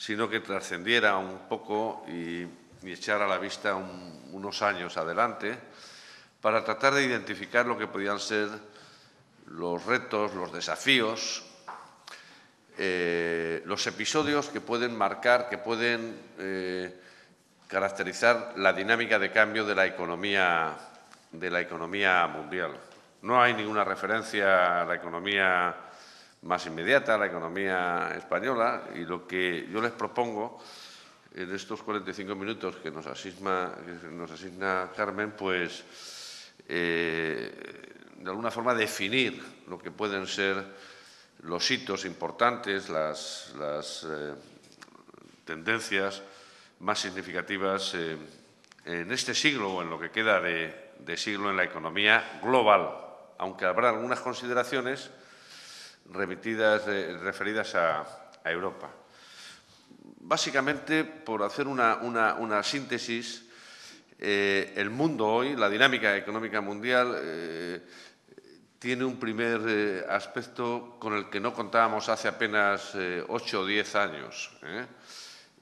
sino que trascendiera un poco y, echara la vista unos años adelante para tratar de identificar lo que podían ser los retos, los desafíos, eh, los episodios que pueden marcar, que pueden eh, caracterizar la dinámica de cambio de la economía, de la economía mundial. No hay ninguna referencia a la economía más inmediata, a la economía española, y lo que yo les propongo en estos 45 minutos que nos asigna, nos asigna Carmen, pues eh, de alguna forma definir lo que pueden ser los hitos importantes, las, eh, tendencias más significativas eh, en este siglo o en lo que queda de, siglo en la economía global, aunque habrá algunas consideraciones remitidas, eh, referidas a, Europa. Básicamente, por hacer una, síntesis, el mundo hoy, la dinámica económica mundial, tiene un primer eh, aspecto con el que no contábamos hace apenas eh, ocho o diez años, ¿eh?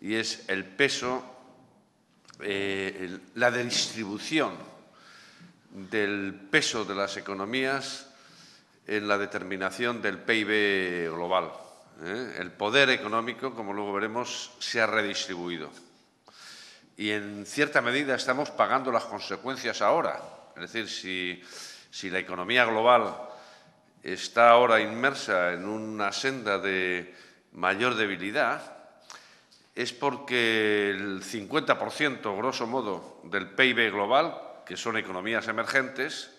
y es el peso, la distribución del peso de las economías en la determinación del PIB global. El poder económico, como luego veremos, se ha redistribuido. Y en cierta medida estamos pagando las consecuencias ahora. Es decir, si si la economía global está ahora inmersa en una senda de mayor debilidad, es porque el 50%, grosso modo, del PIB global, que son economías emergentes,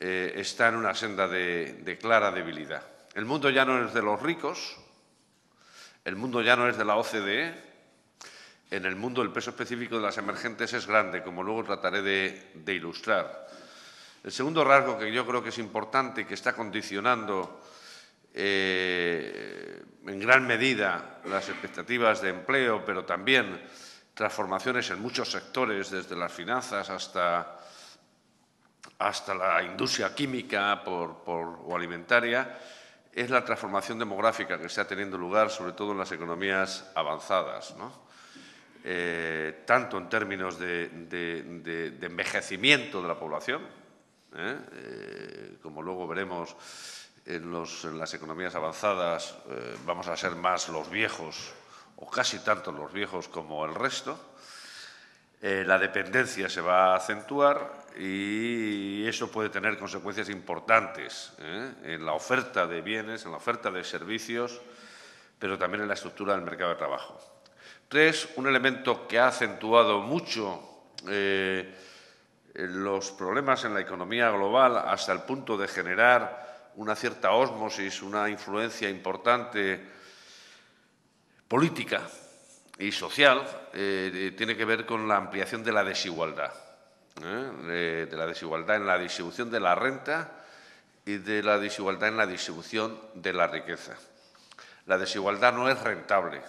eh, está en una senda de, clara debilidad. El mundo ya no es de los ricos, el mundo ya no es de la OCDE, en el mundo el peso específico de las emergentes es grande, como luego trataré de ilustrar. El segundo rasgo que yo creo que es importante y que está condicionando eh, en gran medida las expectativas de empleo, pero también transformaciones en muchos sectores, desde las finanzas hasta, hasta la industria química o alimentaria, es la transformación demográfica que está teniendo lugar, sobre todo en las economías avanzadas. Eh, tanto en términos de envejecimiento de la población, ¿eh? Eh, como luego veremos en, las economías avanzadas, vamos a ser más los viejos, o casi tanto los viejos como el resto. la dependencia se va a acentuar y eso puede tener consecuencias importantes en la oferta de bienes, en la oferta de servicios, pero también en la estructura del mercado de trabajo. Tres, un elemento que ha acentuado mucho los problemas en la economía global hasta el punto de generar una cierta ósmosis, una influencia importante política y social, eh, tiene que ver con la ampliación de la desigualdad, ¿eh? de, la desigualdad en la distribución de la renta y de la desigualdad en la distribución de la riqueza. La desigualdad no es rentable,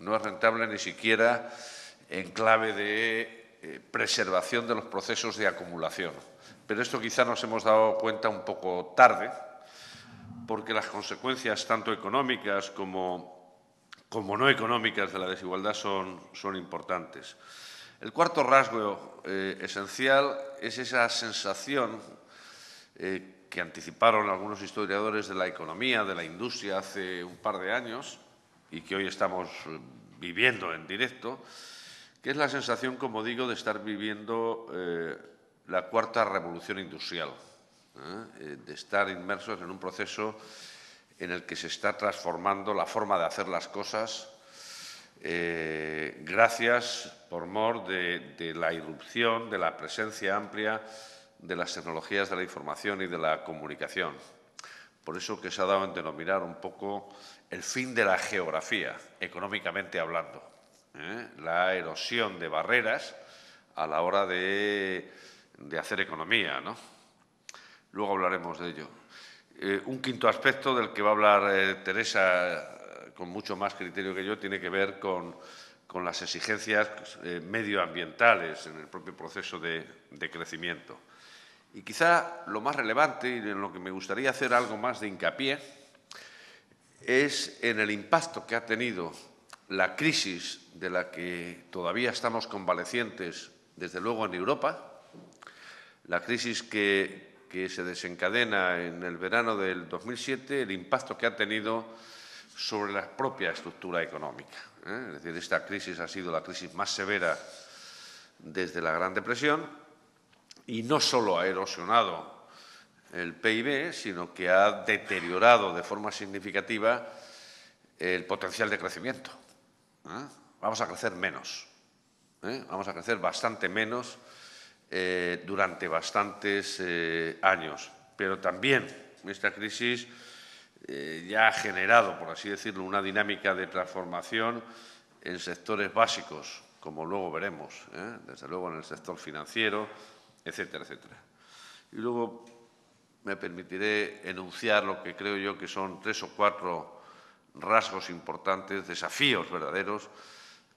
no es rentable ni siquiera en clave de eh, preservación de los procesos de acumulación. Pero esto quizá nos hemos dado cuenta un poco tarde, porque las consecuencias tanto económicas como, como no económicas de la desigualdad son, son importantes. El cuarto rasgo eh, esencial es esa sensación eh, que anticiparon algunos historiadores de la economía, de la industria hace un par de años y que hoy estamos viviendo en directo, que es la sensación, como digo, de estar viviendo eh, la cuarta revolución industrial, ¿eh? Eh, de estar inmersos en un proceso en el que se está transformando la forma de hacer las cosas gracias, por mor de, de la irrupción, de la presencia amplia de las tecnologías de la información y de la comunicación. Por eso que se ha dado en denominar un poco el fin de la geografía, económicamente hablando. ¿eh? la erosión de barreras a la hora de, hacer economía. ¿no? Luego hablaremos de ello. Eh, un quinto aspecto del que va a hablar eh, Teresa con mucho más criterio que yo tiene que ver con, las exigencias medioambientales en el propio proceso de, de crecimiento. Y quizá lo más relevante y en lo que me gustaría hacer algo más de hincapié es en el impacto que ha tenido la crisis de la que todavía estamos convalecientes, desde luego en Europa, la crisis que, se desencadena en el verano del 2007, el impacto que ha tenido sobre la propia estructura económica. ¿eh? Es decir, esta crisis ha sido la crisis más severa desde la Gran Depresión y no solo ha erosionado el PIB, sino que ha deteriorado de forma significativa el potencial de crecimiento. ¿eh? Vamos a crecer menos, ¿eh? vamos a crecer bastante menos durante bastantes años. Pero también esta crisis ya ha generado, por así decirlo, una dinámica de transformación en sectores básicos, como luego veremos, desde luego en el sector financiero, etcétera, etcétera. Y luego me permitiré enunciar lo que creo yo que son tres o cuatro rasgos importantes, desafíos verdaderos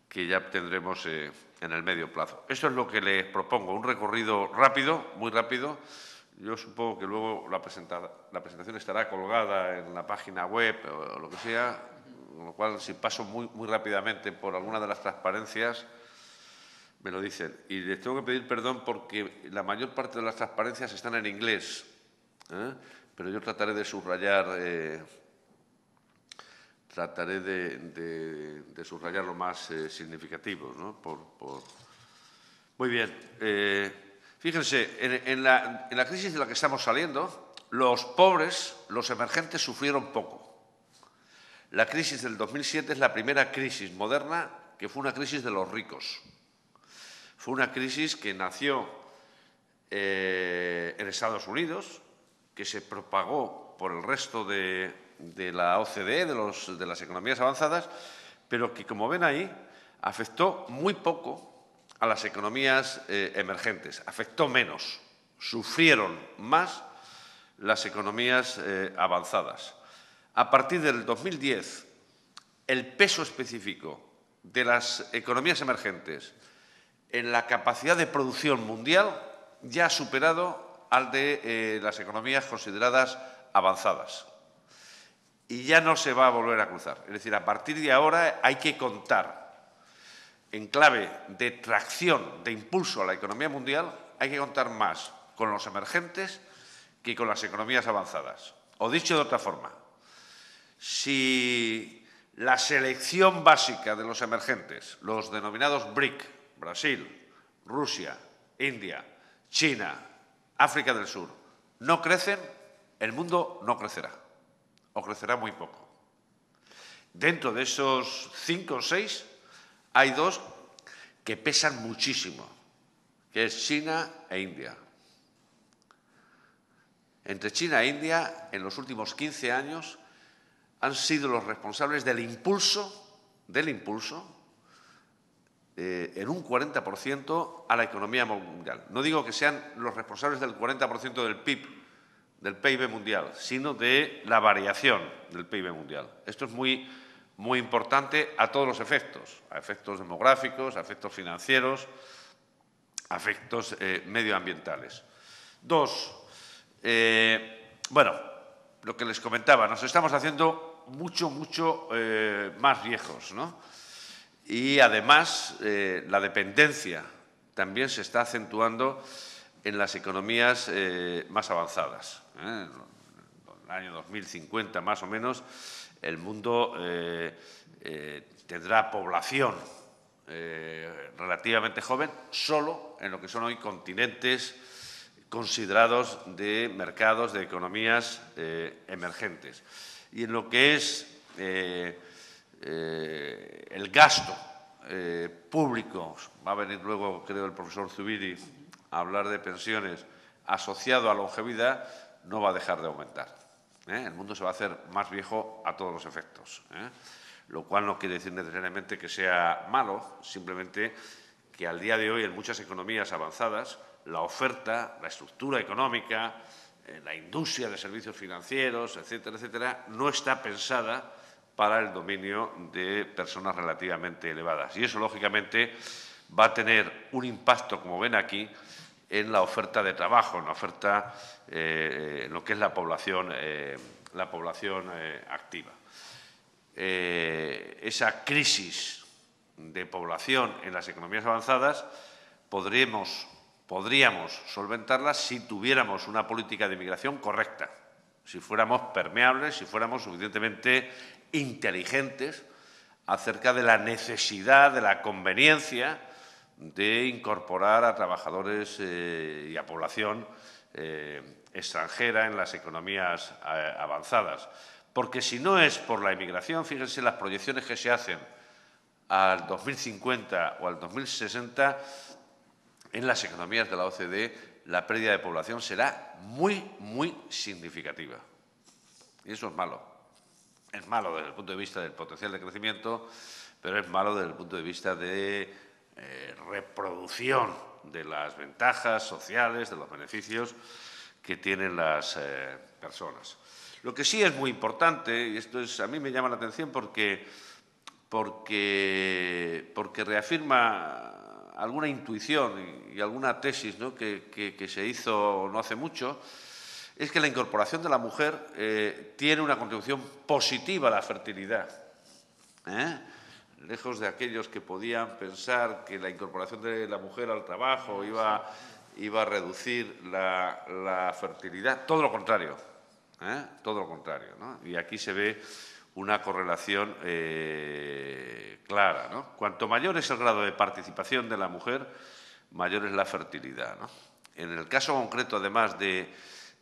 que ya tendremos eh, en el medio plazo. Esto es lo que les propongo, un recorrido rápido, muy rápido. Yo supongo que luego la, presentación estará colgada en la página web o lo que sea, con lo cual si paso muy, muy rápidamente por alguna de las transparencias, me lo dicen. Y les tengo que pedir perdón porque la mayor parte de las transparencias están en inglés, ¿eh? pero yo trataré de subrayar eh, trataré de, subrayar lo más eh, significativo. ¿no? Muy bien. Fíjense, en, la, en crisis de la que estamos saliendo, los pobres, los emergentes, sufrieron poco. La crisis del 2007 es la primera crisis moderna que fue una crisis de los ricos. Fue una crisis que nació eh, en Estados Unidos, que se propagó por el resto de, de la OCDE, de, las economías avanzadas, pero que, como ven ahí, afectó muy poco a las economías eh, emergentes, afectó menos, sufrieron más las economías eh, avanzadas. A partir del 2010, el peso específico de las economías emergentes en la capacidad de producción mundial ya ha superado al de eh, las economías consideradas avanzadas y ya no se va a volver a cruzar. Es decir, a partir de ahora hay que contar en clave de tracción, de impulso a la economía mundial, hay que contar más con los emergentes que con las economías avanzadas. O dicho de otra forma, si la selección básica de los emergentes, los denominados BRIC, Brasil, Rusia, India, China, África del Sur, no crecen, el mundo no crecerá o crecerá muy poco. Dentro de esos cinco o seis hay dos que pesan muchísimo, que es China e India. Entre China e India, en los últimos 15 años, han sido los responsables del impulso, del impulso, eh, en un 40% a la economía mundial. No digo que sean los responsables del 40% del PIB, del PIB mundial, sino de la variación del PIB mundial. Esto es muy, muy importante a todos los efectos, a efectos demográficos, a efectos financieros, a efectos eh, medioambientales. Dos, eh, bueno, lo que les comentaba, nos estamos haciendo mucho, mucho eh, más viejos, ¿no? Y además la dependencia también se está acentuando en las economías más avanzadas. en el año 2050 más o menos, el mundo eh, eh, tendrá población relativamente joven solo en lo que son hoy continentes considerados de mercados, de economías emergentes. Y en lo que es el gasto público, va a venir luego, creo, el profesor Zubiri a hablar de pensiones asociado a longevidad, no va a dejar de aumentar. ¿Eh? El mundo se va a hacer más viejo a todos los efectos, ¿eh? lo cual no quiere decir necesariamente que sea malo, simplemente que al día de hoy en muchas economías avanzadas la oferta, la estructura económica, eh, la industria de servicios financieros, etcétera, etcétera, no está pensada para el dominio de personas relativamente elevadas. Y eso, lógicamente, va a tener un impacto, como ven aquí, en la oferta de trabajo, en la oferta, eh, en lo que es la población, eh, la población eh, activa. esa crisis de población en las economías avanzadas, podríamos, podríamos solventarla si tuviéramos una política de inmigración correcta, si fuéramos permeables, si fuéramos suficientemente inteligentes acerca de la necesidad, de la conveniencia de incorporar a trabajadores eh, y a población eh, extranjera en las economías eh, avanzadas. Porque si no es por la inmigración, fíjense las proyecciones que se hacen al 2050 o al 2060, en las economías de la OCDE la pérdida de población será muy, muy significativa. Y eso es malo. Es malo desde el punto de vista del potencial de crecimiento, pero es malo desde el punto de vista de eh, reproducción de las ventajas sociales, de los beneficios que tienen las eh, personas. Lo que sí es muy importante, y esto es, a mí me llama la atención porque, porque, porque reafirma alguna intuición y, alguna tesis que, se hizo no hace mucho, es que la incorporación de la mujer eh, tiene una contribución positiva a la fertilidad. ¿eh? Lejos de aquellos que podían pensar que la incorporación de la mujer al trabajo iba, iba a reducir la, fertilidad, todo lo contrario. ¿eh? Todo lo contrario. Y aquí se ve una correlación eh, clara. Cuanto mayor es el grado de participación de la mujer, mayor es la fertilidad. En el caso concreto, además de,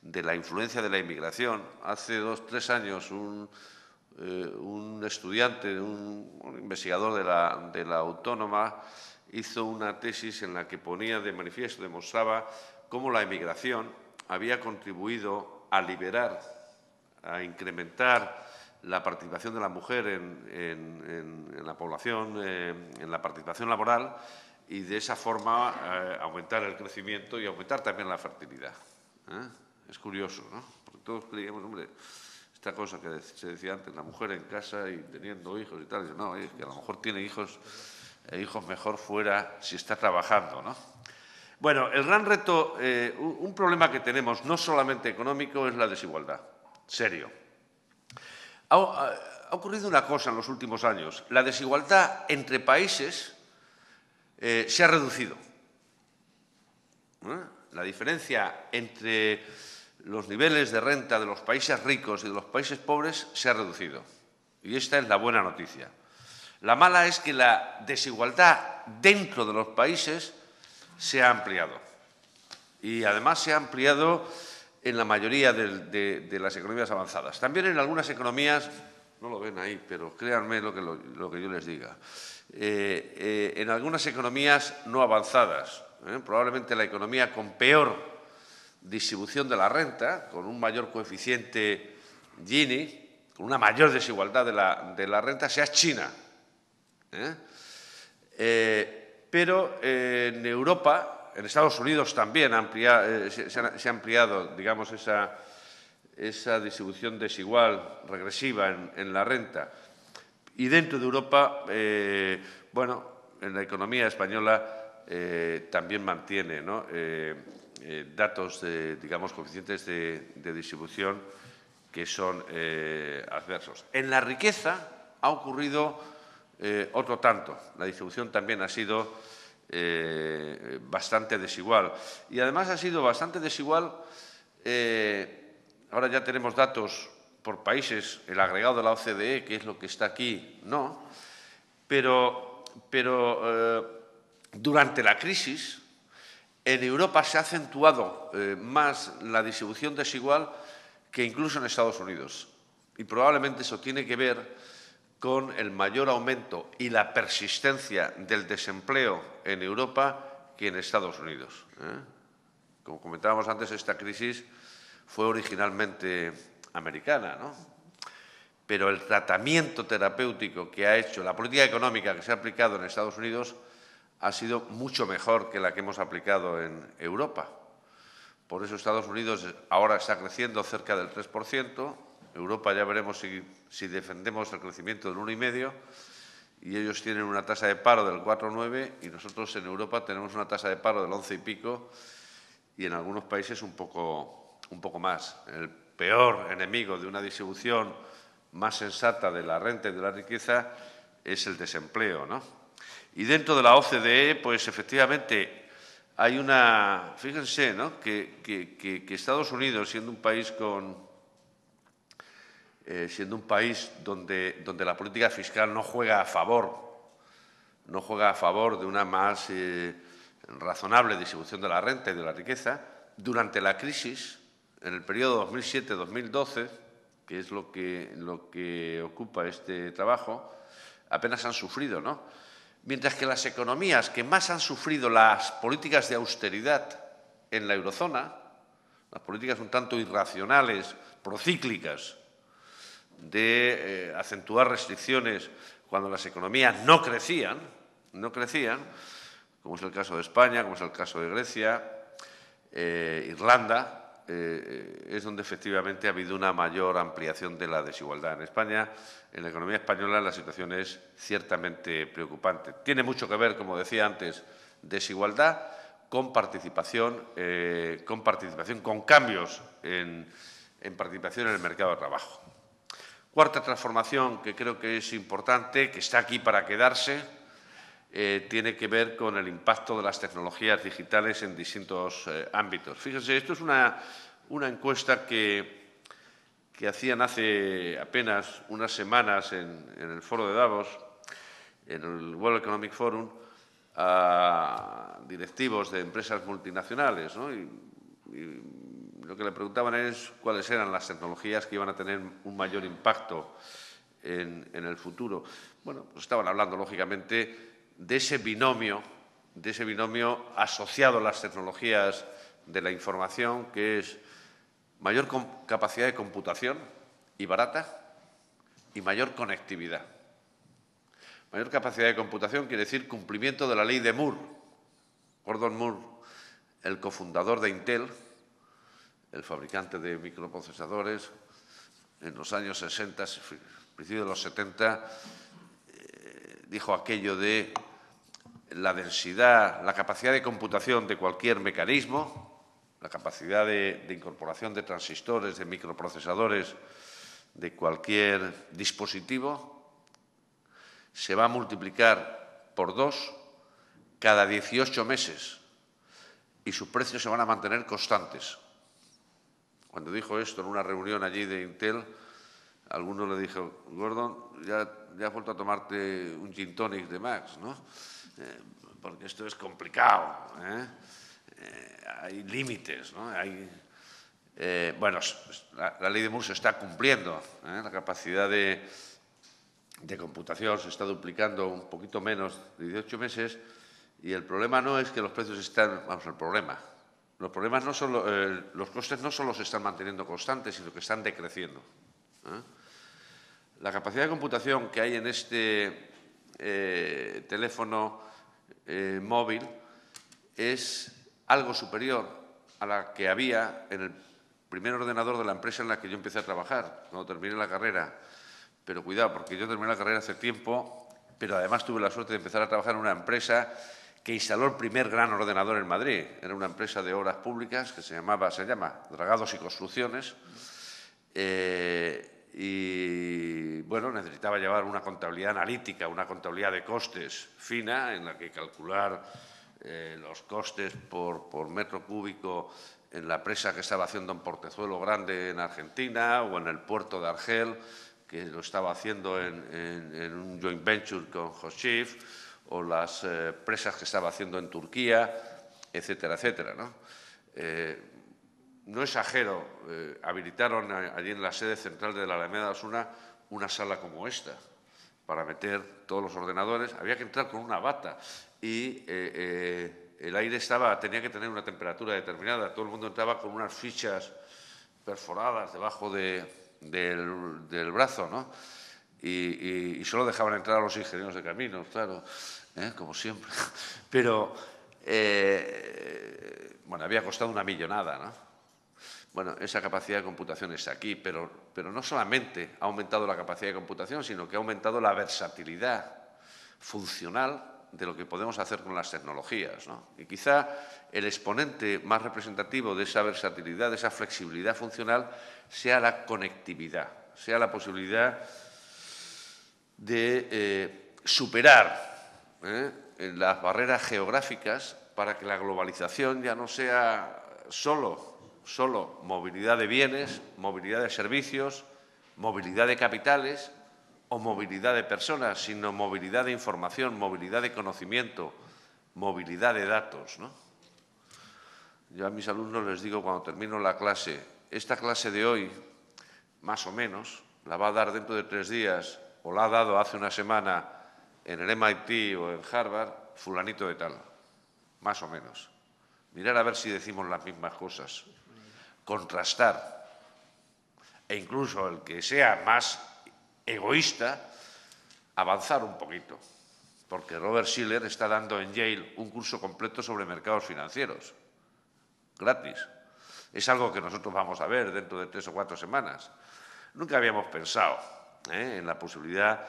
la influencia de la inmigración, hace dos, tres años un, eh, estudiante, un, investigador de la, de la Autónoma, hizo una tesis en la que ponía de manifiesto, demostraba cómo la inmigración había contribuido a liberar, a incrementar la participación de la mujer en, la población, eh, en la participación laboral y de esa forma eh, aumentar el crecimiento y aumentar también la fertilidad. Es curioso, ¿no? Porque todos creíamos, hombre, esta cosa que se decía antes, la mujer en casa y teniendo hijos y tal, no, es que a lo mejor tiene hijos, hijos mejor fuera si está trabajando, ¿no? Bueno, el gran reto, un problema que tenemos, no solamente económico, es la desigualdad. Serio. Ha, ocurrido una cosa en los últimos años. La desigualdad entre países eh, se ha reducido. ¿Eh? La diferencia entre los niveles de renta de los países ricos y de los países pobres se ha reducido. Y esta es la buena noticia. La mala es que la desigualdad dentro de los países se ha ampliado. Y además se ha ampliado en la mayoría de, las economías avanzadas. También en algunas economías, no lo ven ahí, pero créanme lo que, yo les diga, eh, eh, en algunas economías no avanzadas, ¿eh? probablemente la economía con peor distribución de la renta, con un mayor coeficiente Gini, con una mayor desigualdad de la, de la renta, sea China. pero en Europa en Estados Unidos también eh, se, ha ampliado, digamos, esa, distribución desigual, regresiva en, la renta. Y dentro de Europa, eh, bueno, en la economía española eh, también mantiene datos, de, digamos, coeficientes de, distribución que son adversos. En la riqueza ha ocurrido otro tanto. La distribución también ha sido eh, bastante desigual. Y además ha sido bastante desigual, eh, ahora ya tenemos datos por países, el agregado de la OCDE, que es lo que está aquí, no, pero, pero eh, durante la crisis en Europa se ha acentuado más la distribución desigual que incluso en Estados Unidos. Y probablemente eso tiene que ver con el mayor aumento y la persistencia del desempleo en Europa que en Estados Unidos. ¿eh? Como comentábamos antes, esta crisis fue originalmente americana, ¿no? pero el tratamiento terapéutico que ha hecho, la política económica que se ha aplicado en Estados Unidos ha sido mucho mejor que la que hemos aplicado en Europa. Por eso Estados Unidos ahora está creciendo cerca del 3%, Europa ya veremos si, defendemos el crecimiento del 1,5 y ellos tienen una tasa de paro del 4,9 y nosotros en Europa tenemos una tasa de paro del 11 y pico y en algunos países un poco, un poco más. El peor enemigo de una distribución más sensata de la renta y de la riqueza es el desempleo, ¿no? Y dentro de la OCDE, pues efectivamente hay una, fíjense, ¿no? que, Estados Unidos, siendo un país con, eh, siendo un país donde, la política fiscal no juega a favor, no juega a favor de una más eh, razonable distribución de la renta y de la riqueza, durante la crisis, en el periodo 2007-2012, que es lo que, lo que ocupa este trabajo, apenas han sufrido, ¿no? Mientras que las economías que más han sufrido las políticas de austeridad en la eurozona, las políticas un tanto irracionales, procíclicas, de eh, acentuar restricciones cuando las economías no crecían, no crecían, como es el caso de España, como es el caso de Grecia, eh, Irlanda, eh, es donde efectivamente ha habido una mayor ampliación de la desigualdad. En España, en la economía española, la situación es ciertamente preocupante. Tiene mucho que ver, como decía antes, desigualdad con participación, eh, con, participación con cambios en, participación en el mercado de trabajo. Cuarta transformación que creo que es importante, que está aquí para quedarse, eh, tiene que ver con el impacto de las tecnologías digitales en distintos eh, ámbitos. Fíjense, esto es una, encuesta que, hacían hace apenas unas semanas en, el foro de Davos, en el World Economic Forum, a directivos de empresas multinacionales. Y, lo que le preguntaban es cuáles eran las tecnologías que iban a tener un mayor impacto en, en el futuro. Bueno, pues estaban hablando, lógicamente, de ese binomio, de ese binomio asociado a las tecnologías de la información, que es mayor capacidad de computación y barata y mayor conectividad. Mayor capacidad de computación quiere decir cumplimiento de la ley de Moore. Gordon Moore, el cofundador de Intel, el fabricante de microprocesadores, en los años 60, principios de los 70, eh, dijo aquello de la densidad, la capacidad de computación de cualquier mecanismo, la capacidad de, incorporación de transistores, de microprocesadores de cualquier dispositivo, se va a multiplicar por dos cada 18 meses y sus precios se van a mantener constantes. Cuando dijo esto en una reunión allí de Intel, alguno le dijo, Gordon, ya, ya has vuelto a tomarte un gin tonic de Max, ¿no? Eh, porque esto es complicado, ¿eh? Eh, hay límites, ¿no? Hay, bueno, la, ley de Moore se está cumpliendo, la capacidad de, de, computación se está duplicando un poquito menos de 18 meses y el problema no es que los precios están, vamos, el problema, los problemas no son, los costes no solo se están manteniendo constantes, sino que están decreciendo. La capacidad de computación que hay en este eh, teléfono eh, móvil es algo superior a la que había en el primer ordenador de la empresa en la que yo empecé a trabajar, cuando terminé la carrera. Pero cuidado, porque yo terminé la carrera hace tiempo, pero además tuve la suerte de empezar a trabajar en una empresa que instaló el primer gran ordenador en Madrid. Era una empresa de obras públicas que se llamaba, se llama Dragados y Construcciones. Eh, y bueno, necesitaba llevar una contabilidad analítica, una contabilidad de costes fina en la que calcular eh, los costes por, por, metro cúbico en la presa que estaba haciendo en Portezuelo Grande en Argentina o en el puerto de Argel, que lo estaba haciendo en, un joint venture con Hoshif, o las eh, presas que estaba haciendo en Turquía, etcétera, etcétera. ¿no? Eh, no exagero, eh, habilitaron allí en la sede central de la Alameda de Osuna una sala como esta para meter todos los ordenadores. Había que entrar con una bata y eh, eh, el aire estaba, tenía que tener una temperatura determinada. Todo el mundo entraba con unas fichas perforadas debajo del, brazo, ¿no? Y, solo dejaban entrar a los ingenieros de caminos, claro, como siempre. Pero, bueno, había costado una millonada, ¿no? Bueno, esa capacidad de computación está aquí, pero, pero no solamente ha aumentado la capacidad de computación, sino que ha aumentado la versatilidad funcional de lo que podemos hacer con las tecnologías. Y quizá el exponente más representativo de esa versatilidad, de esa flexibilidad funcional, sea la conectividad. sea la posibilidad de eh, superar ¿eh? las barreras geográficas para que la globalización ya no sea solo, solo movilidad de bienes, movilidad de servicios, movilidad de capitales o movilidad de personas, sino movilidad de información, movilidad de conocimiento, movilidad de datos. ¿no? Yo a mis alumnos les digo cuando termino la clase, esta clase de hoy, más o menos, la va a dar dentro de tres días o la ha dado hace una semana en el MIT o en Harvard, fulanito de tal, más o menos. Mirar a ver si decimos las mismas cosas, contrastar e incluso el que sea más egoísta, avanzar un poquito. Porque Robert Schiller está dando en Yale un curso completo sobre mercados financieros, gratis. Es algo que nosotros vamos a ver dentro de tres o cuatro semanas. Nunca habíamos pensado ¿eh? en la posibilidad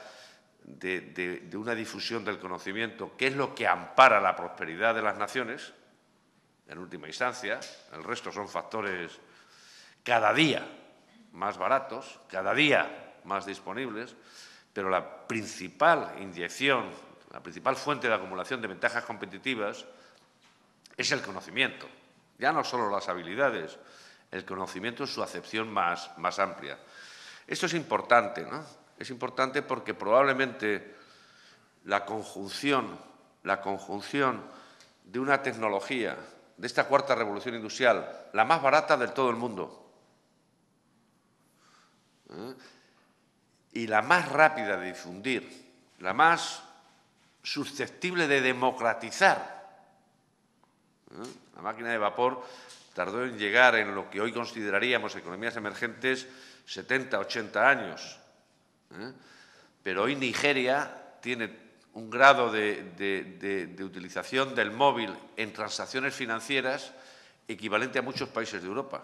de, una difusión del conocimiento, que es lo que ampara la prosperidad de las naciones, en última instancia. El resto son factores cada día más baratos, cada día más disponibles, pero la principal inyección, la principal fuente de acumulación de ventajas competitivas es el conocimiento. Ya no solo las habilidades, el conocimiento en su acepción más, más amplia. Esto es importante, ¿no? Es importante porque probablemente la conjunción, la conjunción de una tecnología, de esta cuarta revolución industrial, la más barata del todo el mundo, ¿eh? y la más rápida de difundir, la más susceptible de democratizar. ¿eh? La máquina de vapor tardó en llegar en lo que hoy consideraríamos economías emergentes 70, 80 años. ¿eh? Pero hoy Nigeria tiene un grado de, utilización del móvil en transacciones financieras equivalente a muchos países de Europa.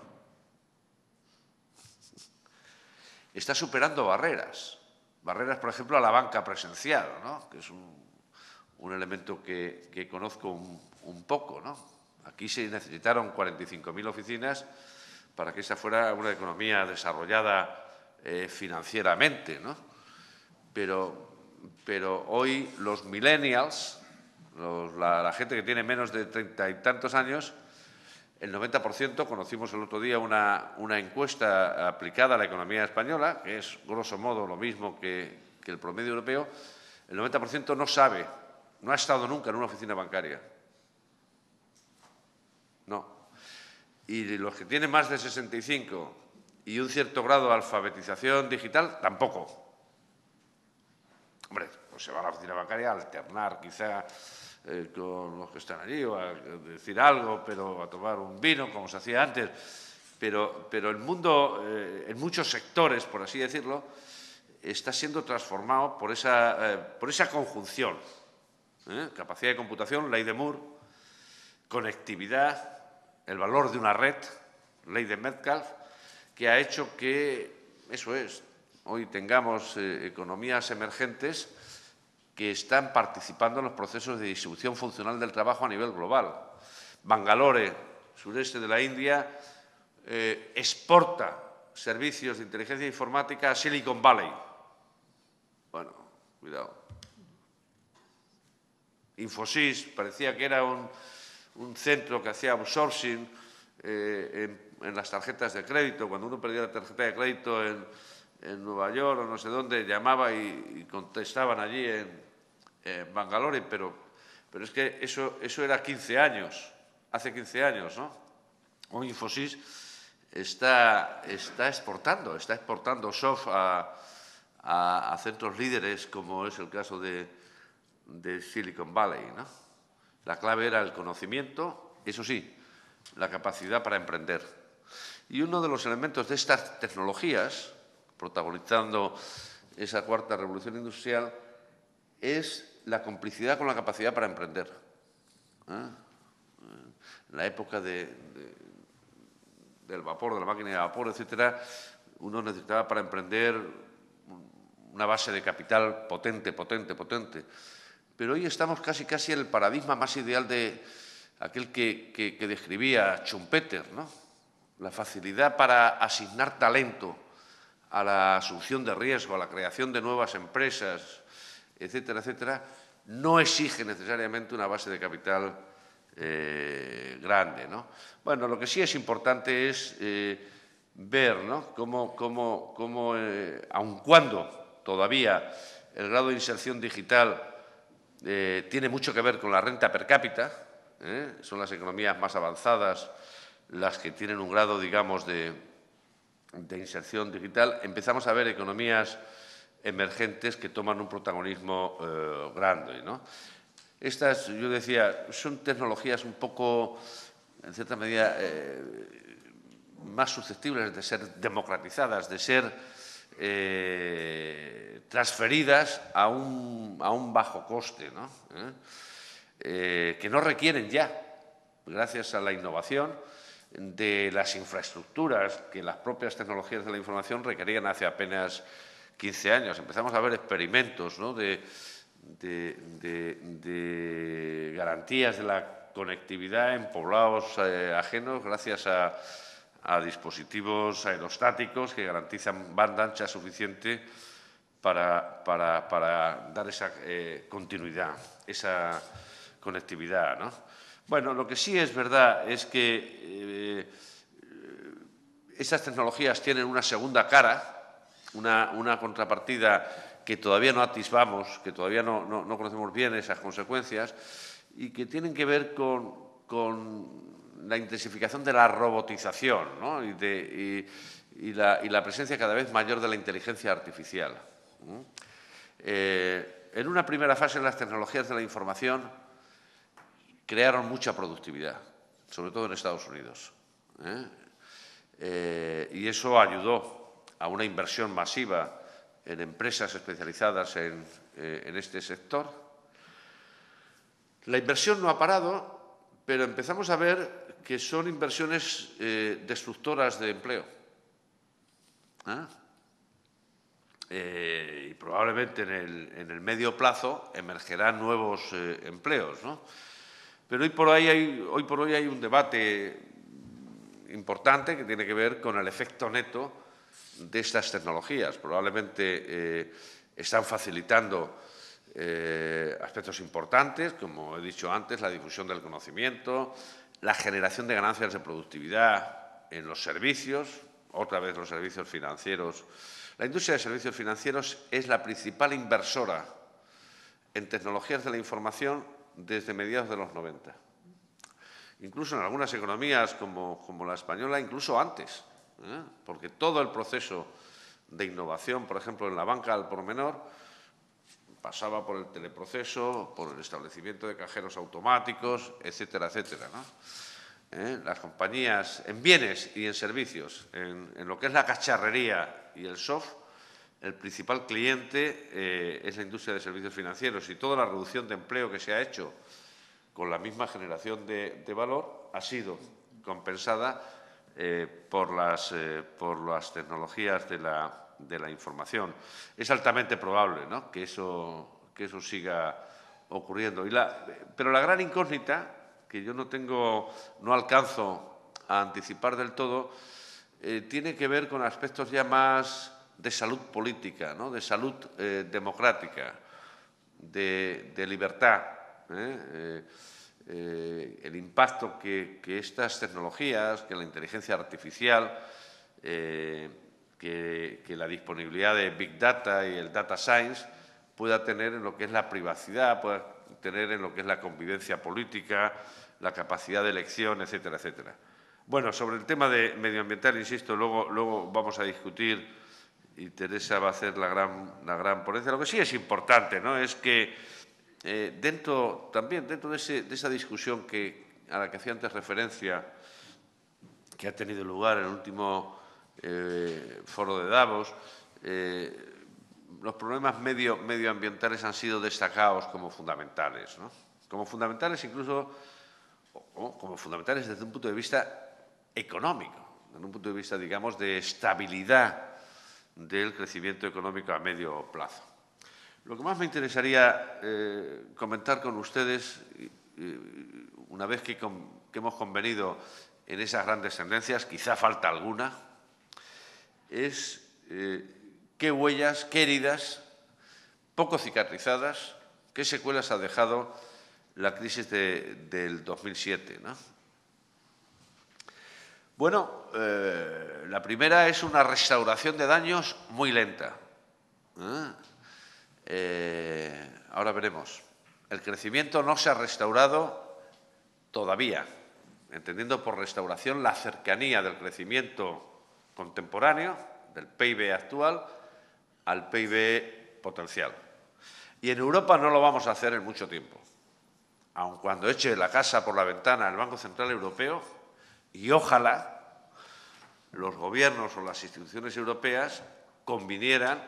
Está superando barreras. Barreras, por ejemplo, a la banca presencial, que es un, elemento que, conozco un, poco. Aquí se necesitaron 45.000 oficinas para que esa fuera una economía desarrollada eh, financieramente, ¿no? Pero, pero hoy los millennials, la, gente que tiene menos de treinta y tantos años, el 90%, conocimos el otro día una, una, encuesta aplicada a la economía española, que es grosso modo lo mismo que, que el promedio europeo, el 90% no sabe, no ha estado nunca en una oficina bancaria. No. Y los que tienen más de 65 y un cierto grado de alfabetización digital, tampoco. Hombre, pues se va a la oficina bancaria a alternar quizá eh, con los que están allí o a decir algo, pero a tomar un vino, como se hacía antes. Pero, pero el mundo, eh, en muchos sectores, por así decirlo, está siendo transformado por esa, eh, por esa conjunción. Capacidad de computación, ley de Moore, conectividad, el valor de una red, ley de Metcalf, que ha hecho que, eso es, hoy tengamos eh, economías emergentes que están participando en los procesos de distribución funcional del trabajo a nivel global. Bangalore, sureste de la India, eh, exporta servicios de inteligencia informática a Silicon Valley. Bueno, cuidado. Infosys parecía que era un, centro que hacía outsourcing eh, en en las tarjetas de crédito, cuando uno perdía la tarjeta de crédito en, Nueva York o no sé dónde, llamaba y, contestaban allí en, Bangalore, pero, pero es que eso, eso era 15 años, hace 15 años, ¿no? Hoy Infosys está, está exportando, está exportando soft a, a, centros líderes como es el caso de, de Silicon Valley, ¿no? La clave era el conocimiento, eso sí, la capacidad para emprender. Y uno de los elementos de estas tecnologías, protagonizando esa cuarta revolución industrial, es la complicidad con la capacidad para emprender. ¿eh? En la época del vapor, de la máquina de vapor, etcétera, uno necesitaba para emprender una base de capital potente, potente, potente. Pero hoy estamos casi, casi en el paradigma más ideal de aquel que, describía Schumpeter, ¿no? la facilidad para asignar talento a la asunción de riesgo, a la creación de nuevas empresas, etcétera, etcétera, no exige necesariamente una base de capital eh, grande. ¿no? Bueno, lo que sí es importante es eh, ver ¿no? cómo, cómo, cómo eh, aun cuando todavía el grado de inserción digital tiene mucho que ver con la renta per cápita, son las economías más avanzadas las que tienen un grado, digamos, de, de inserción digital, empezamos a ver economías emergentes que toman un protagonismo eh, grande. ¿no? Estas, yo decía, son tecnologías un poco, en cierta medida, eh, más susceptibles de ser democratizadas, de ser eh, transferidas a un, a un, bajo coste, ¿no? que no requieren ya, gracias a la innovación, de las infraestructuras que las propias tecnologías de la información requerían hace apenas 15 años. Empezamos a ver experimentos de, garantías de la conectividad en poblados eh, ajenos gracias a, dispositivos aerostáticos que garantizan banda ancha suficiente para, dar esa eh, continuidad, esa conectividad. ¿no? Bueno, lo que sí es verdad es que eh, esas tecnologías tienen una segunda cara, una, contrapartida que todavía no atisbamos, que todavía no, conocemos bien esas consecuencias y que tienen que ver con, la intensificación de la robotización y, la, presencia cada vez mayor de la inteligencia artificial. Eh, en una primera fase, las tecnologías de la información crearon mucha productividad, sobre todo en Estados Unidos. ¿eh? Eh, y eso ayudó a una inversión masiva en empresas especializadas en, eh, este sector. La inversión no ha parado, pero empezamos a ver que son inversiones destructoras de empleo. y probablemente en el, en el, medio plazo emergerán nuevos empleos. ¿no? Pero hoy por, hoy hay un debate importante que tiene que ver con el efecto neto de estas tecnologías. Probablemente eh, están facilitando eh, aspectos importantes, como he dicho antes, la difusión del conocimiento, la generación de ganancias de productividad en los servicios, otra vez los servicios financieros. La industria de servicios financieros es la principal inversora en tecnologías de la información desde mediados de los 90. Incluso en algunas economías como, la española, incluso antes, ¿eh? porque todo el proceso de innovación, por ejemplo, en la banca al por menor, pasaba por el teleproceso, por el establecimiento de cajeros automáticos, etcétera, etcétera. ¿Eh? Las compañías en bienes y en servicios, en lo que es la cacharrería y el soft, el principal cliente eh, es la industria de servicios financieros y toda la reducción de empleo que se ha hecho con la misma generación de, valor ha sido compensada eh, por, las, eh, por las tecnologías de la, de la información. Es altamente probable que, eso, que eso siga ocurriendo. Pero la gran incógnita, que yo no tengo, no alcanzo a anticipar del todo, tiene que ver con aspectos ya más de salud política, ¿no? de salud eh, democrática, de, libertad. ¿eh? Eh, el impacto que, estas tecnologías, que la inteligencia artificial, que, la disponibilidad de Big Data y el Data Science pueda tener en lo que es la privacidad, pueda tener en lo que es la convivencia política, la capacidad de elección, etcétera, etcétera. Bueno, sobre el tema de medioambiental, insisto, luego, luego vamos a discutir y Teresa va a hacer la gran, la gran ponencia. Lo que sí es importante ¿no? es que eh, dentro, también dentro de, esa discusión que, a la que hacía antes referencia, que ha tenido lugar en el último eh, foro de Davos, eh, los problemas medio, medioambientales han sido destacados como fundamentales, ¿no? como fundamentales incluso como fundamentales desde un punto de vista económico, desde un punto de vista, digamos, de estabilidad del crecimiento económico a medio plazo. Lo que más me interesaría eh, comentar con ustedes, una vez que, hemos convenido en esas grandes tendencias, quizá falta alguna, es eh, qué huellas, qué heridas poco cicatrizadas, qué secuelas ha dejado la crisis del 2007. Bueno, eh, la primera es una restauración de daños muy lenta. Eh, ahora veremos. El crecimiento no se ha restaurado todavía, entendiendo por restauración la cercanía del crecimiento contemporáneo, del PIB actual, al PIB potencial. Y en Europa no lo vamos a hacer en mucho tiempo. Aun cuando eche la casa por la ventana el Banco Central Europeo, y ojalá los gobiernos o las instituciones europeas convinieran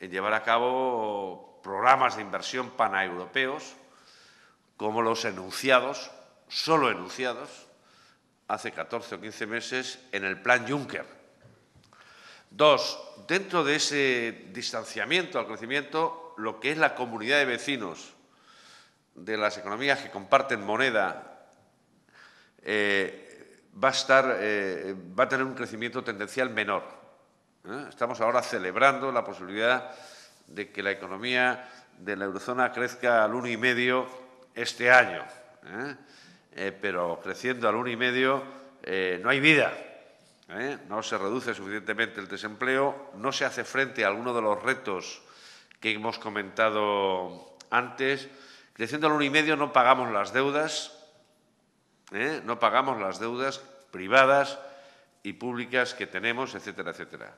en llevar a cabo programas de inversión paneuropeos como los enunciados, solo enunciados, hace 14 o 15 meses en el Plan Juncker. Dos, dentro de ese distanciamiento al crecimiento, lo que es la comunidad de vecinos de las economías que comparten moneda eh, va, a estar, eh, va a tener un crecimiento tendencial menor. ¿eh? Estamos ahora celebrando la posibilidad de que la economía de la eurozona crezca al 1,5 este año. pero creciendo al 1,5 no hay vida. ¿eh? no se reduce suficientemente el desempleo, no se hace frente a alguno de los retos que hemos comentado antes. Creciendo al 1,5 no pagamos las deudas, ¿eh? no pagamos las deudas privadas y públicas que tenemos, etcétera, etcétera.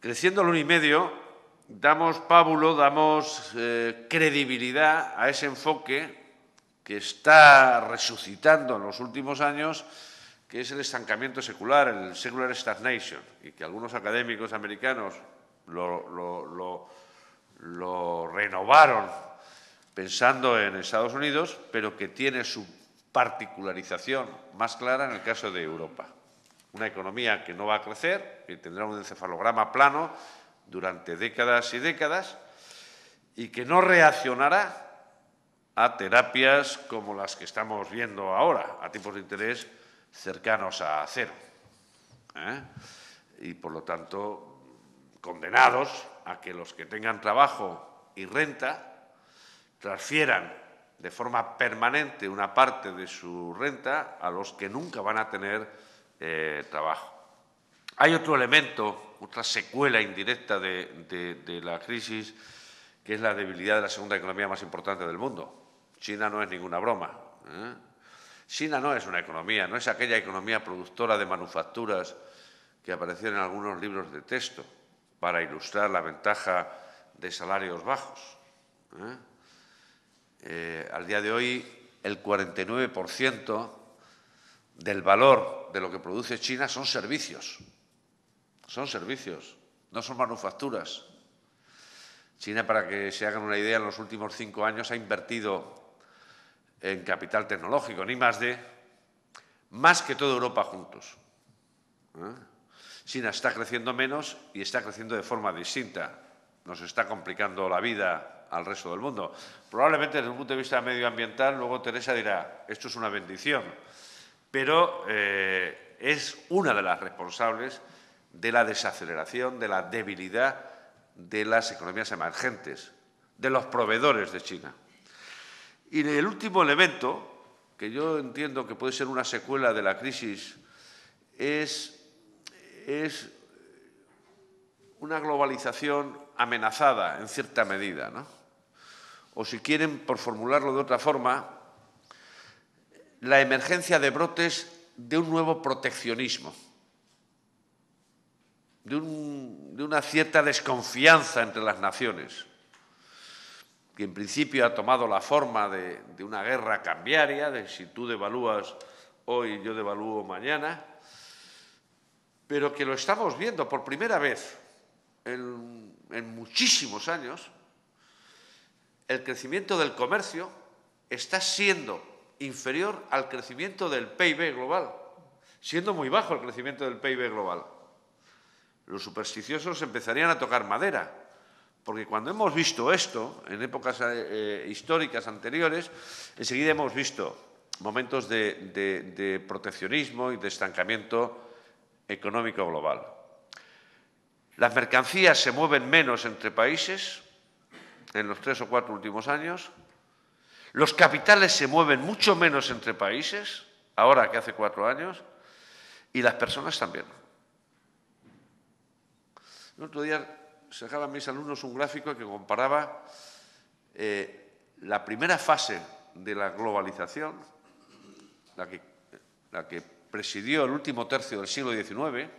Creciendo al 1,5 damos pábulo, damos eh, credibilidad a ese enfoque que está resucitando en los últimos años que es el estancamiento secular, el secular stagnation, y que algunos académicos americanos lo, renovaron pensando en Estados Unidos, pero que tiene su particularización más clara en el caso de Europa. Una economía que no va a crecer, que tendrá un encefalograma plano durante décadas y décadas y que no reaccionará a terapias como las que estamos viendo ahora, a tipos de interés cercanos a cero. ¿eh? Y, por lo tanto, condenados a que los que tengan trabajo y renta transfieran de forma permanente una parte de su renta a los que nunca van a tener eh, trabajo. Hay otro elemento, otra secuela indirecta de, la crisis, que es la debilidad de la segunda economía más importante del mundo. China no es ninguna broma. ¿eh? China no es una economía, no es aquella economía productora de manufacturas que apareció en algunos libros de texto para ilustrar la ventaja de salarios bajos. ¿eh? Eh, al día de hoy, el 49% del valor de lo que produce China son servicios. Son servicios, no son manufacturas. China, para que se hagan una idea, en los últimos cinco años ha invertido en capital tecnológico, más de, más que toda Europa juntos. ¿Eh? China está creciendo menos y está creciendo de forma distinta. Nos está complicando la vida al resto del mundo. Probablemente desde un punto de vista medioambiental, luego Teresa dirá, esto es una bendición, pero eh, es una de las responsables de la desaceleración, de la debilidad de las economías emergentes, de los proveedores de China. Y el último elemento, que yo entiendo que puede ser una secuela de la crisis, es, es una globalización amenazada en cierta medida. ¿no? O si quieren, por formularlo de otra forma, la emergencia de brotes de un nuevo proteccionismo, de, una cierta desconfianza entre las naciones que en principio ha tomado la forma de, una guerra cambiaria, de si tú devalúas hoy, yo devalúo mañana, pero que lo estamos viendo por primera vez en muchísimos años, el crecimiento del comercio está siendo inferior al crecimiento del PIB global, siendo muy bajo el crecimiento del PIB global. Los supersticiosos empezarían a tocar madera, porque cuando hemos visto esto, en épocas eh, históricas anteriores, enseguida hemos visto momentos de, proteccionismo y de estancamiento económico global. Las mercancías se mueven menos entre países en los tres o cuatro últimos años. Los capitales se mueven mucho menos entre países, ahora que hace cuatro años, y las personas también. El otro día se dejaban mis alumnos un gráfico que comparaba eh, la primera fase de la globalización, la que, la que presidió el último tercio del siglo XIX,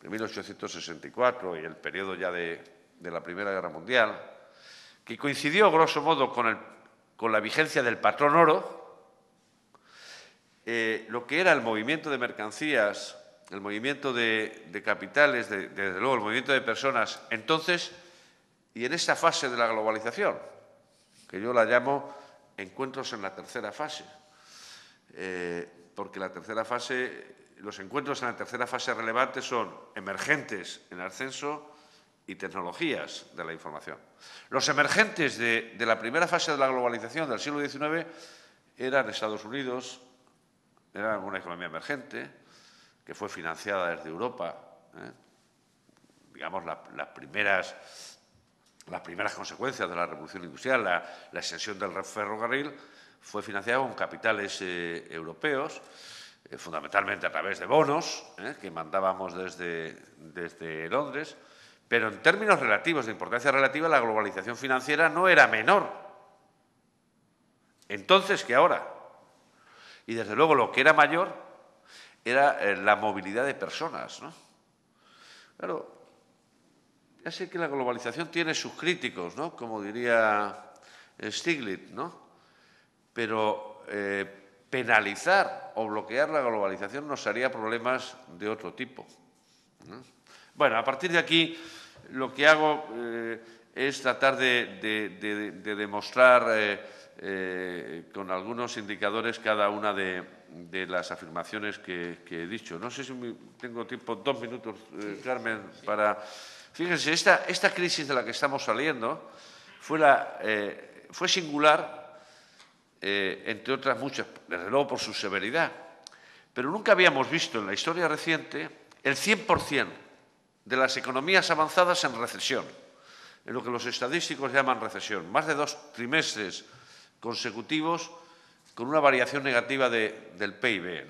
de 1864 y el periodo ya de, la Primera Guerra Mundial, que coincidió, grosso modo, con, el, con la vigencia del patrón oro, eh, lo que era el movimiento de mercancías, el movimiento de, capitales, desde luego el movimiento de personas, entonces, y en esa fase de la globalización, que yo la llamo encuentros en la tercera fase, eh, porque la tercera fase los encuentros en la tercera fase relevante son emergentes en ascenso y tecnologías de la información. Los emergentes de, la primera fase de la globalización del siglo XIX eran Estados Unidos, era una economía emergente que fue financiada desde Europa. ¿eh? Digamos, las, primeras, las primeras consecuencias de la revolución industrial, la, extensión del ferrocarril, fue financiada con capitales eh, europeos eh, fundamentalmente a través de bonos eh, que mandábamos desde, desde Londres, pero en términos relativos, de importancia relativa, la globalización financiera no era menor entonces que ahora. Y desde luego lo que era mayor era eh, la movilidad de personas. ¿no? Claro, ya sé que la globalización tiene sus críticos, ¿no? como diría Stiglitz, ¿no? pero penalizar o bloquear la globalización nos haría problemas de otro tipo. Bueno, a partir de aquí lo que hago eh, es tratar de, demostrar eh, eh, con algunos indicadores cada una de, las afirmaciones que, he dicho. No sé si tengo tiempo, dos minutos, Carmen, para... Fíjense, esta, esta crisis de la que estamos saliendo fue, la, fue singular entre otras muchas, desde luego por su severidad. Pero nunca habíamos visto en la historia reciente el 100% de las economías avanzadas en recesión, en lo que los estadísticos llaman recesión. Más de dos trimestres consecutivos con una variación negativa del PIB.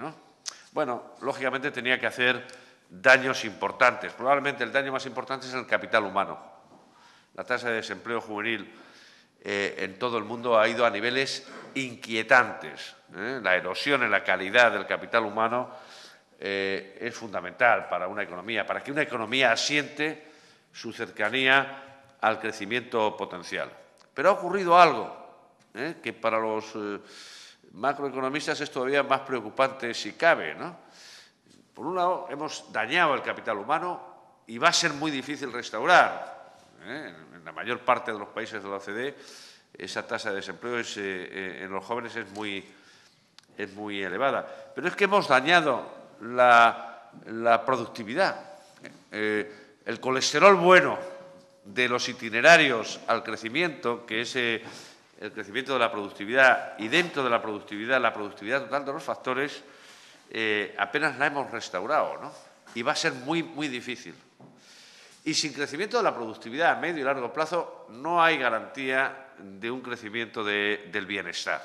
Bueno, lógicamente tenía que hacer daños importantes. Probablemente el daño más importante es el capital humano. La tasa de desempleo juvenil eh, en todo el mundo ha ido a niveles inquietantes. ¿eh? La erosión en la calidad del capital humano eh, es fundamental para una economía, para que una economía asiente su cercanía al crecimiento potencial. Pero ha ocurrido algo que para los macroeconomistas es todavía más preocupante si cabe. Por un lado, hemos dañado el capital humano y va a ser muy difícil restaurar. En la mayor parte de los países de la OCDE esa tasa de desempleo eh, eh, en los jóvenes es muy, es muy elevada. Pero es que hemos dañado la, productividad. Eh, el colesterol bueno de los itinerarios al crecimiento, que es el crecimiento de la productividad, y dentro de la productividad, la productividad total de los factores, apenas la hemos restaurado, ¿no? Y va a ser muy, muy difícil. Y sin crecimiento de la productividad a medio y largo plazo no hay garantía de un crecimiento del bienestar.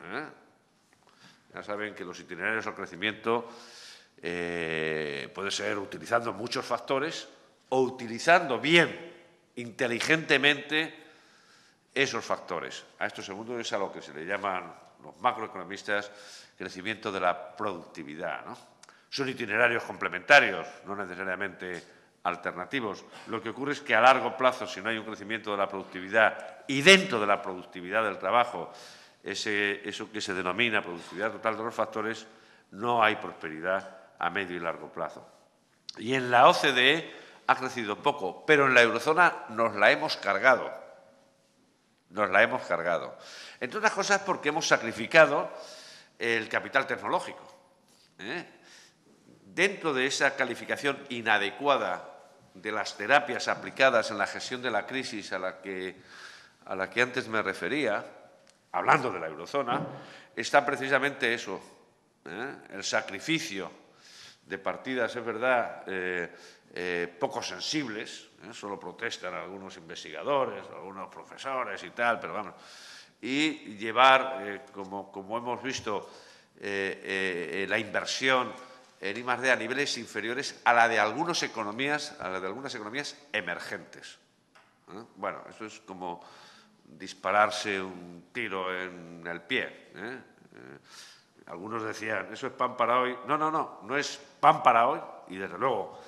¿eh? Ya saben que los itinerarios al crecimiento eh, puede ser utilizando muchos factores o utilizando bien, inteligentemente, esos factores. A esto segundo es a lo que se le llaman los macroeconomistas crecimiento de la productividad. Son itinerarios complementarios, no necesariamente alternativos. Lo que ocurre es que a largo plazo, si no hay un crecimiento de la productividad y dentro de la productividad del trabajo, eso que se denomina productividad total de los factores, no hay prosperidad a medio y largo plazo. Y en la OCDE ha crecido poco, pero en la eurozona nos la hemos cargado. Nos la hemos cargado. Entre otras cosas porque hemos sacrificado el capital tecnológico. ¿eh? Dentro de esa calificación inadecuada de las terapias aplicadas en la gestión de la crisis a la que, a la que antes me refería, hablando de la eurozona, está precisamente eso, ¿eh? el sacrificio de partidas, es verdad, eh, eh, poco sensibles, ¿eh? solo protestan algunos investigadores, algunos profesores y tal, pero vamos, y llevar, como, como, hemos visto, la inversión en I+.D. a niveles inferiores a la de algunas economías, a la de algunas economías emergentes. Bueno, eso es como dispararse un tiro en el pie. Algunos decían, eso es pan para hoy. No, no, no, no es pan para hoy y desde luego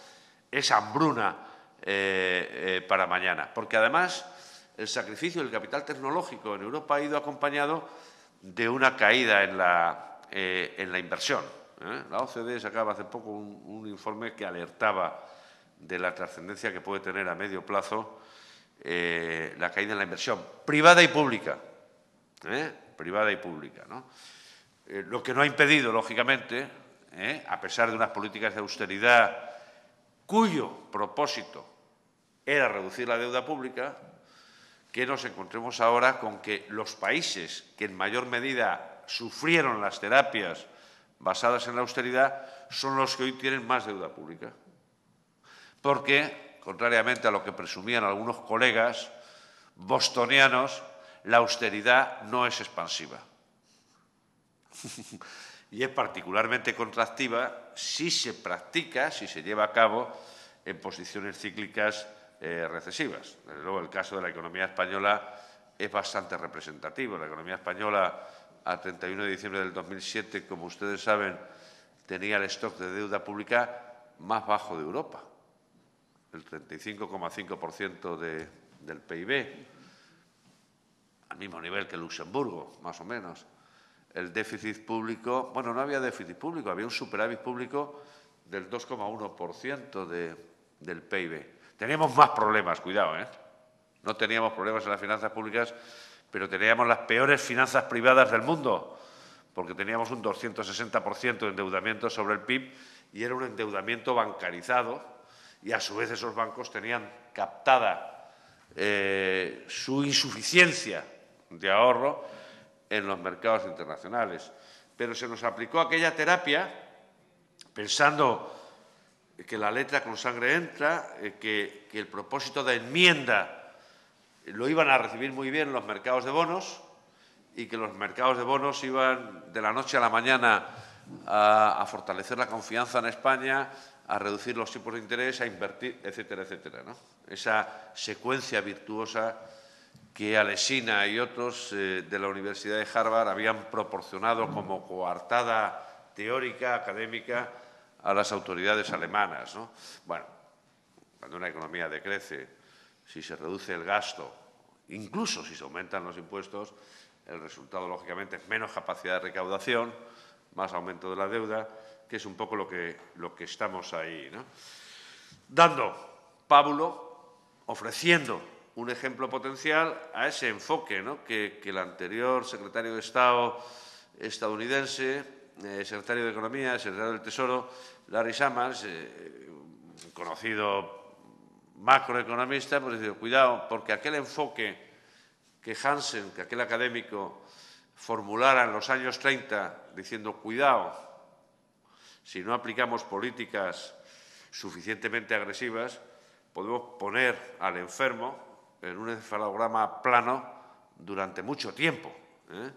es hambruna eh, eh, para mañana. Porque además el sacrificio del capital tecnológico en Europa ha ido acompañado de una caída en la, eh, en la inversión. La OCDE sacaba hace poco un, informe que alertaba de la trascendencia que puede tener a medio plazo la caída en la inversión privada y pública. Privada y pública. Lo que no ha impedido, lógicamente, a pesar de unas políticas de austeridad cuyo propósito era reducir la deuda pública, que nos encontremos ahora con que los países que en mayor medida sufrieron las terapias basadas en la austeridad son los que hoy tienen más deuda pública. Porque, contrariamente a lo que presumían algunos colegas bostonianos, la austeridad no es expansiva. y es particularmente contractiva si se practica, si se lleva a cabo en posiciones cíclicas eh, recesivas. Desde luego, el caso de la economía española es bastante representativo. La economía española, a 31 de diciembre del 2007, como ustedes saben, tenía el stock de deuda pública más bajo de Europa, el 35,5% de, del PIB, al mismo nivel que Luxemburgo, más o menos el déficit público, bueno, no había déficit público, había un superávit público del 2,1% de, del PIB. Teníamos más problemas, cuidado, ¿eh? No teníamos problemas en las finanzas públicas, pero teníamos las peores finanzas privadas del mundo, porque teníamos un 260% de endeudamiento sobre el PIB y era un endeudamiento bancarizado y a su vez esos bancos tenían captada eh, su insuficiencia de ahorro en los mercados internacionales. Pero se nos aplicó aquella terapia pensando que la letra con sangre entra, eh, que, el propósito de enmienda lo iban a recibir muy bien los mercados de bonos y que los mercados de bonos iban de la noche a la mañana a, fortalecer la confianza en España, a reducir los tipos de interés, a invertir, etcétera, etcétera. Esa secuencia virtuosa que Alesina y otros eh, de la Universidad de Harvard habían proporcionado como coartada teórica, académica, a las autoridades alemanas. Bueno, cuando una economía decrece, si se reduce el gasto, incluso si se aumentan los impuestos, el resultado, lógicamente, es menos capacidad de recaudación, más aumento de la deuda, que es un poco lo que, lo que estamos ahí. Dando pábulo, ofreciendo un ejemplo potencial a ese enfoque que, el anterior secretario de Estado estadounidense, eh, secretario de Economía, secretario del Tesoro, Larry Summers, eh, conocido macroeconomista, pues cuidado, porque aquel enfoque que Hansen, que aquel académico, formulara en los años 30, diciendo, cuidado, si no aplicamos políticas suficientemente agresivas, podemos poner al enfermo en un encefalograma plano durante mucho tiempo. ¿eh?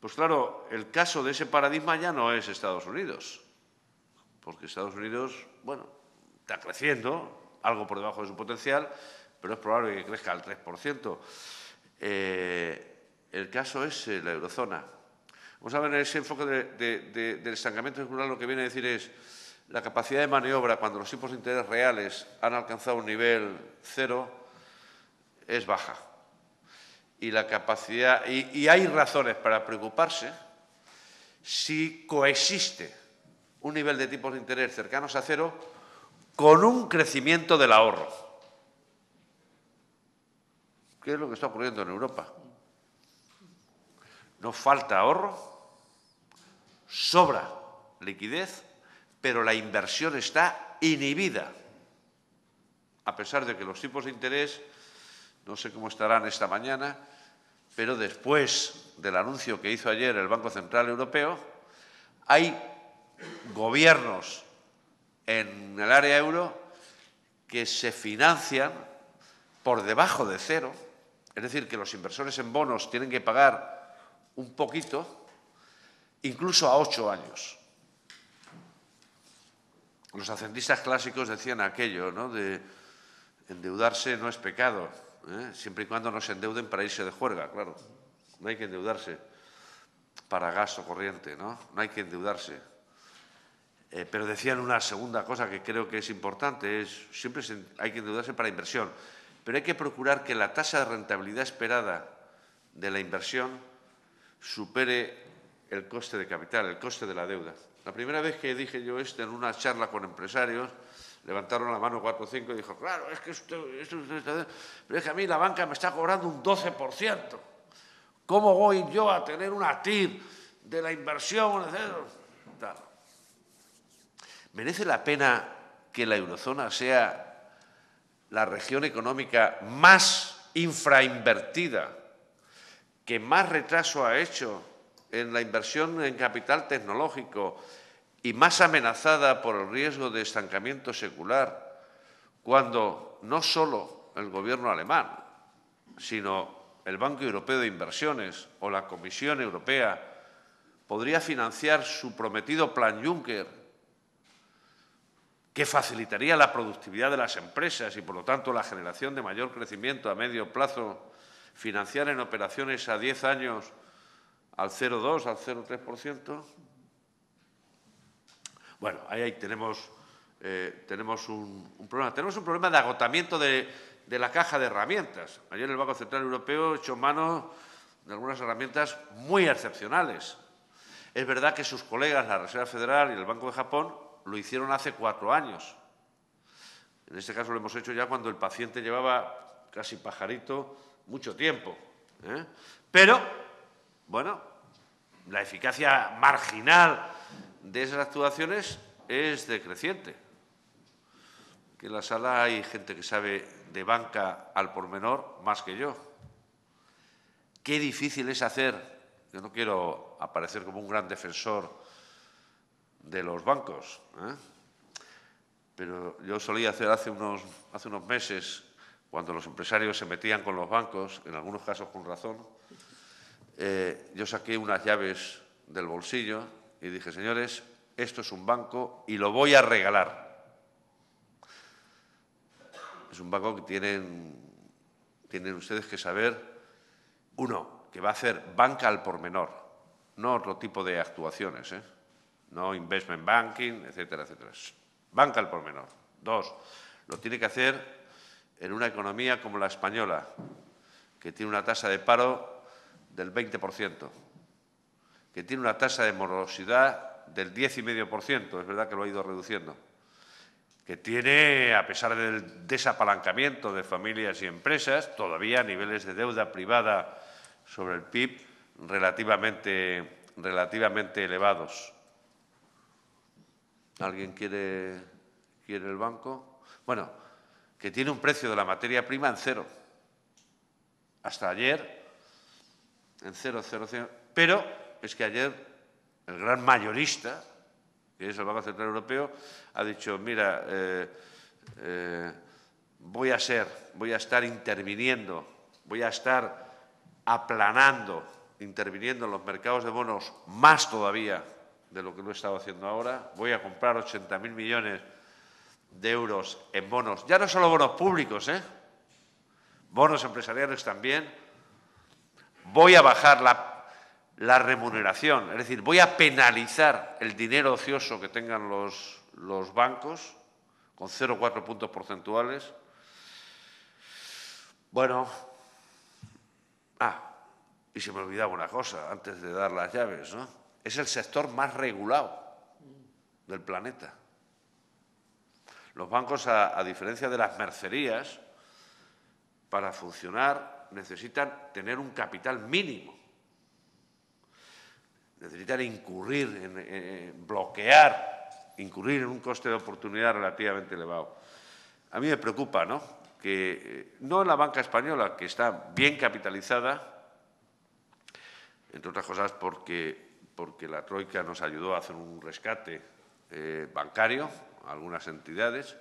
Pues claro, el caso de ese paradigma ya no es Estados Unidos, porque Estados Unidos, bueno, está creciendo, algo por debajo de su potencial, pero es probable que crezca al 3%. Eh, el caso es eh, la eurozona. Vamos a ver, ese enfoque del estancamiento circular lo que viene a decir es la capacidad de maniobra cuando los tipos de interés reales han alcanzado un nivel cero es baja. Y la capacidad, y, hay razones para preocuparse si coexiste un nivel de tipos de interés cercanos a cero con un crecimiento del ahorro. ¿Qué es lo que está ocurriendo en Europa? No falta ahorro, sobra liquidez, pero la inversión está inhibida, a pesar de que los tipos de interés no sé cómo estarán esta mañana, pero después del anuncio que hizo ayer el Banco Central Europeo, hay gobiernos en el área euro que se financian por debajo de cero, es decir, que los inversores en bonos tienen que pagar un poquito, incluso a ocho años. Los hacendistas clásicos decían aquello, ¿no? De endeudarse no es pecado, ¿eh? siempre y cuando no se endeuden para irse de juerga, claro. No hay que endeudarse para gasto corriente, ¿no? No hay que endeudarse. Eh, pero decían una segunda cosa que creo que es importante, es siempre hay que endeudarse para inversión, pero hay que procurar que la tasa de rentabilidad esperada de la inversión supere el coste de capital, el coste de la deuda. La primera vez que dije yo esto en una charla con empresarios, levantaron la mano cuatro o cinco y dijo, claro, es que esto, pero es que a mí la banca me está cobrando un 12%. ¿Cómo voy yo a tener una TIR de la inversión? ¿Merece la pena que la eurozona sea la región económica más infrainvertida, que más retraso ha hecho en la inversión en capital tecnológico y más amenazada por el riesgo de estancamiento secular, cuando no solo el gobierno alemán, sino el Banco Europeo de Inversiones o la Comisión Europea podría financiar su prometido plan Juncker, que facilitaría la productividad de las empresas y, por lo tanto, la generación de mayor crecimiento a medio plazo, financiar en operaciones a 10 años al 0,2, al 0,3%. Bueno, ahí, tenemos, eh, tenemos un, problema. Tenemos un problema de agotamiento de, la caja de herramientas. Ayer el Banco Central Europeo echó mano de algunas herramientas muy excepcionales. Es verdad que sus colegas, la Reserva Federal y el Banco de Japón, lo hicieron hace cuatro años. En este caso lo hemos hecho ya cuando el paciente llevaba casi pajarito mucho tiempo. ¿eh? Pero bueno, la eficacia marginal de esas actuaciones es decreciente. Que en la sala hay gente que sabe de banca al por menor más que yo. Qué difícil es hacer, yo no quiero aparecer como un gran defensor de los bancos, ¿eh? pero yo solía hacer hace unos, meses, cuando los empresarios se metían con los bancos, en algunos casos con razón, eh, yo saqué unas llaves del bolsillo y dije, señores, esto es un banco y lo voy a regalar. Es un banco que tienen, tienen ustedes que saber, uno, que va a hacer banca al por menor, no otro tipo de actuaciones, ¿eh? no investment banking, etcétera, etcétera. Banca al por menor. Dos, lo tiene que hacer en una economía como la española, que tiene una tasa de paro del 20%, que tiene una tasa de morosidad del 10,5%, es verdad que lo ha ido reduciendo, que tiene, a pesar del desapalancamiento de familias y empresas, todavía niveles de deuda privada sobre el PIB relativamente, relativamente elevados. ¿Alguien quiere, quiere el banco? Bueno, que tiene un precio de la materia prima en cero. Hasta ayer en 0,00. Pero es que ayer el gran mayorista, que es el Banco Central Europeo, ha dicho, mira, eh, eh, voy a ser, voy a estar interviniendo, voy a estar aplanando, interviniendo en los mercados de bonos más todavía de lo que lo he estado haciendo ahora. Voy a comprar 80.000 millones de euros en bonos, ya no solo bonos públicos, ¿eh? bonos empresariales también, voy a bajar la, remuneración, es decir, voy a penalizar el dinero ocioso que tengan los, los bancos con 0,4 puntos porcentuales. Bueno, ah, y se me olvidaba una cosa antes de dar las llaves, ¿no? Es el sector más regulado del planeta. Los bancos, a diferencia de las mercerías, para funcionar necesitan tener un capital mínimo. Necesitan incurrir, en, bloquear, incurrir en un coste de oportunidad relativamente elevado. A mí me preocupa, ¿no? Que eh, no la banca española, que está bien capitalizada, entre otras cosas porque, porque la Troika nos ayudó a hacer un rescate eh, bancario a algunas entidades,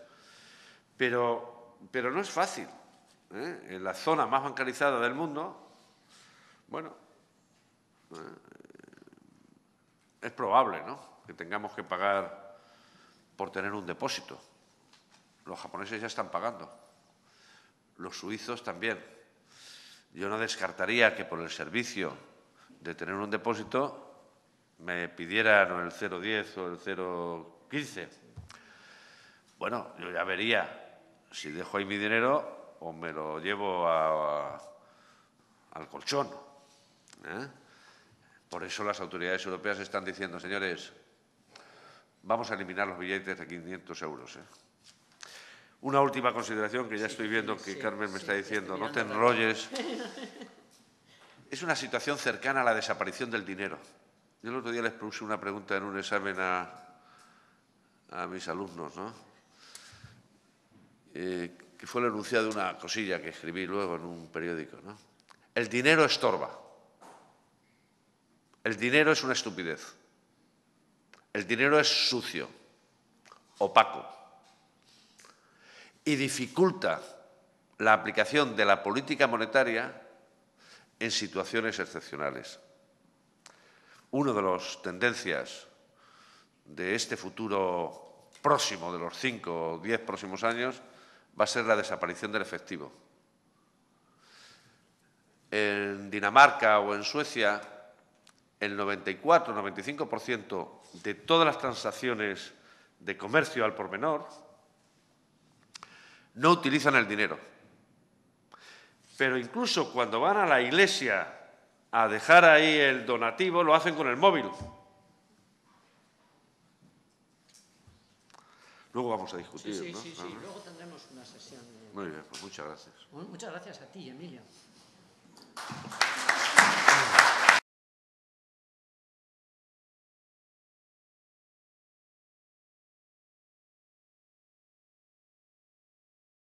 Pero, pero no es fácil. ¿eh? En la zona más bancarizada del mundo, bueno, eh, es probable ¿no? que tengamos que pagar por tener un depósito. Los japoneses ya están pagando, los suizos también. Yo no descartaría que por el servicio de tener un depósito me pidieran el 0,10 o el 0,15. Bueno, yo ya vería si dejo ahí mi dinero o me lo llevo al colchón. ¿eh? Por eso las autoridades europeas están diciendo, señores, vamos a eliminar los billetes de 500 euros. ¿eh? Una última consideración que ya estoy viendo que Carmen me está diciendo, no te enrolles. Es una situación cercana a la desaparición del dinero. Yo el otro día les puse una pregunta en un examen a, mis alumnos, ¿no? Eh, que fue el enunciado de una cosilla que escribí luego en un periódico. ¿no? El dinero estorba. El dinero es una estupidez. El dinero es sucio, opaco y dificulta la aplicación de la política monetaria en situaciones excepcionales. Una de las tendencias de este futuro próximo, de los cinco o diez próximos años, va a ser la desaparición del efectivo. En Dinamarca o en Suecia, el 94-95% de todas las transacciones de comercio al por menor no utilizan el dinero. Pero incluso cuando van a la iglesia a dejar ahí el donativo, lo hacen con el móvil. Luego vamos a discutir. Sí, sí, ¿no? sí, sí. Luego tendremos una sesión. De... Muy bien, pues muchas gracias. Muchas gracias a ti, Emilio.